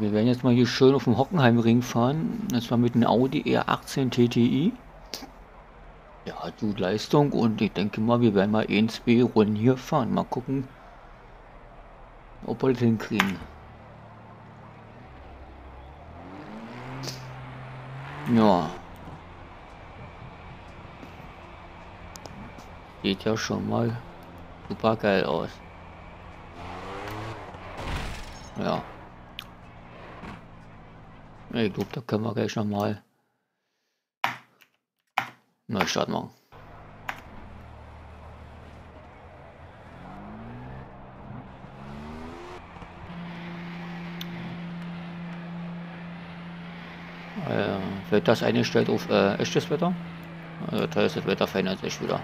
Wir werden jetzt mal hier schön auf dem Hockenheimring fahren. Das war mit einem Audi R18 TTI. Hat gut Leistung und ich denke mal, wir werden mal 1, 2 Runden hier fahren. Mal gucken, ob wir das hinkriegen. Ja. Sieht ja schon mal super geil aus. Ja. Ich glaube, da können wir gleich nochmal Neustart machen. Äh, wird das eingestellt auf äh, echtes Wetter? Also, da ist das Wetter verändert sich wieder.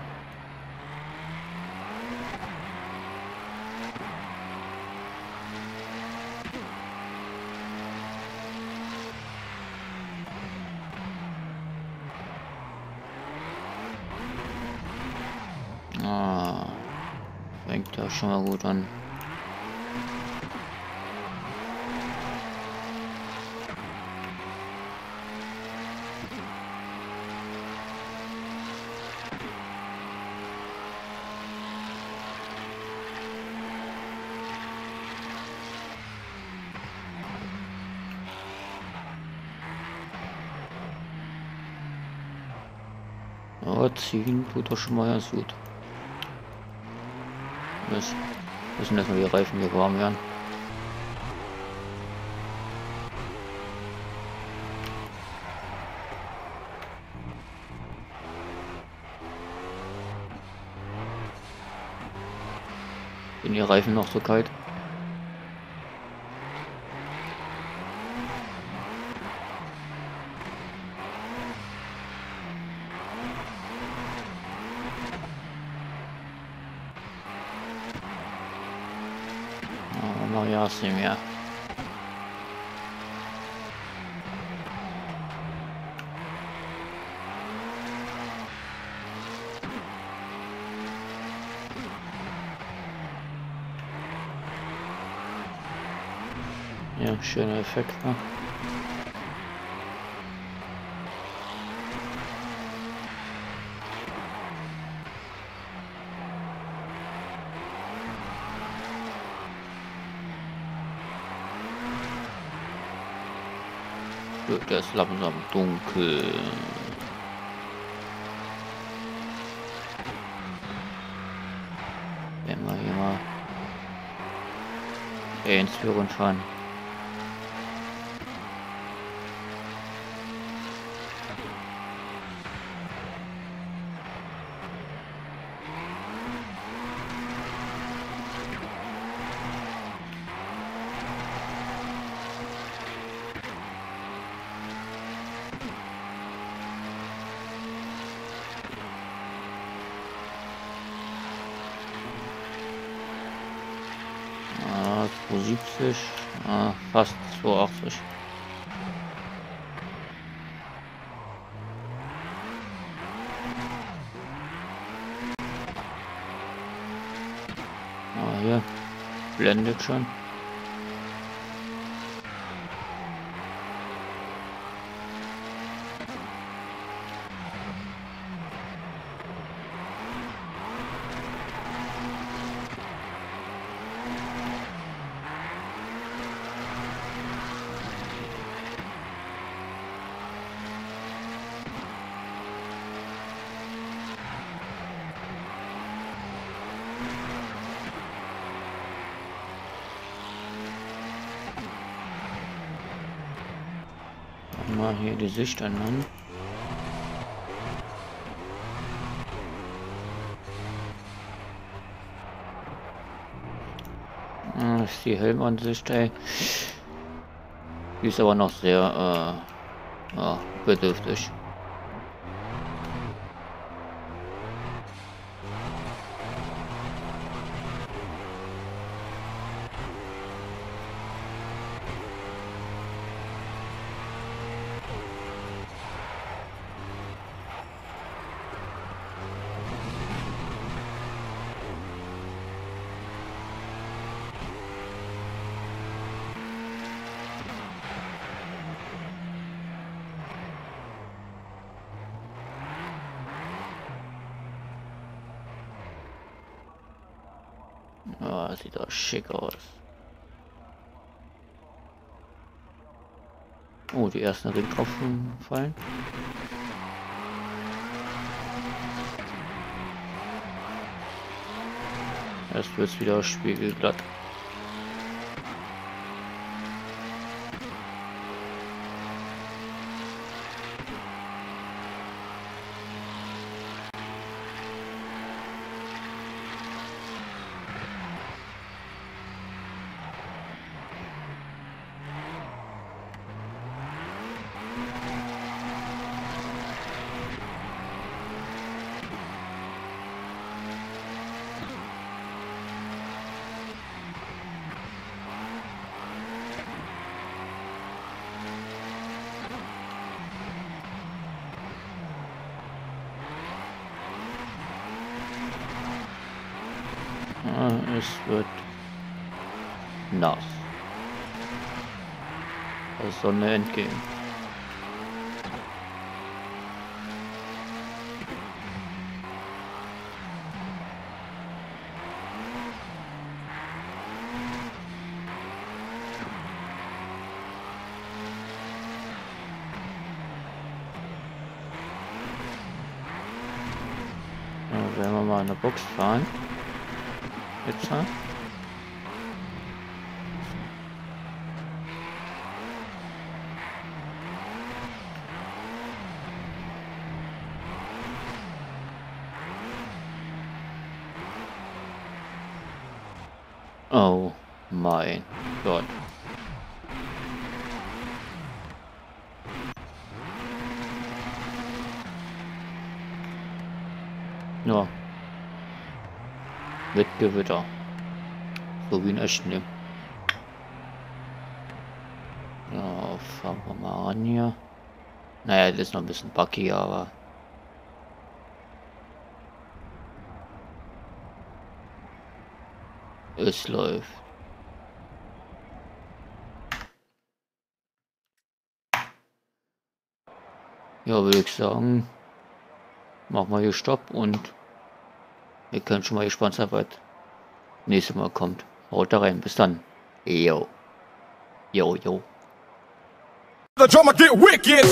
Schon mal gut an. Ja, ziehen tut er schon mal ganz gut. Das müssen erstmal die Reifen hier warm werden. Sind die Reifen noch so kalt? Awesome, ja. Ja, schöner Effekt, ne? Wird es langsam dunkel. Wenn wir hier mal ins Führen fahren. Ah, fast 280. Ah, hier blendet schon. Mal hier die Sicht ändern. Das ist die Helmansicht, ey. Die ist aber noch sehr äh, ja, bedürftig. Ah, sieht doch schick aus. Oh, die ersten Ringtropfen fallen. Erst wird es wieder spiegelglatt. Es wird nass. Der Sonne entgegen. Ja, werden wir mal in der Box fahren. Jetzt, ha? Oh mein Gott. Ja, mit Gewitter. So wie in Eschne. Ja, fahren wir mal an hier. Naja, das ist noch ein bisschen bucky, aber... Es läuft. Ja, würde ich sagen, machen wir hier Stopp und Ihr könnt schon mal gespannt sein, was nächstes Mal kommt. Haut da rein. Bis dann. Yo. Yo, yo. The drama get wicked.